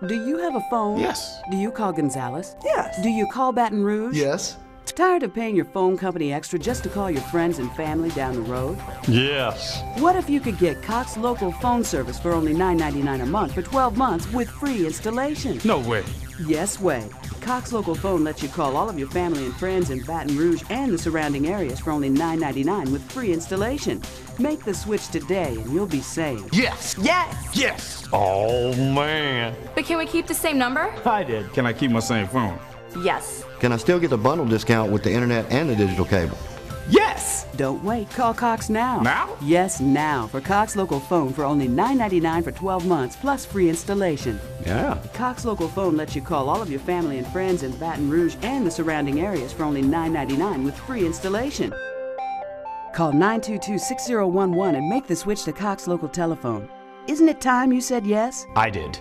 Do you have a phone? Yes. Do you call Gonzalez? Yes. Do you call Baton Rouge? Yes. Tired of paying your phone company extra just to call your friends and family down the road? Yes. What if you could get Cox Local phone service for only $9.99 a month for 12 months with free installation? No way. Yes way. Cox Local Phone lets you call all of your family and friends in Baton Rouge and the surrounding areas for only $9.99 with free installation. Make the switch today and you'll be saved. Yes. Yes. Yes. Oh, man. But can we keep the same number? I did. Can I keep my same phone? Yes. Can I still get the bundle discount with the internet and the digital cable? Yes. Don't wait. Call Cox now. Now? Yes, now for Cox Local Phone for only $9.99 for 12 months plus free installation. Yeah. Cox Local Phone lets you call all of your family and friends in Baton Rouge and the surrounding areas for only $9.99 with free installation. Call 922-6011 and make the switch to Cox Local Telephone. Isn't it time you said yes? I did.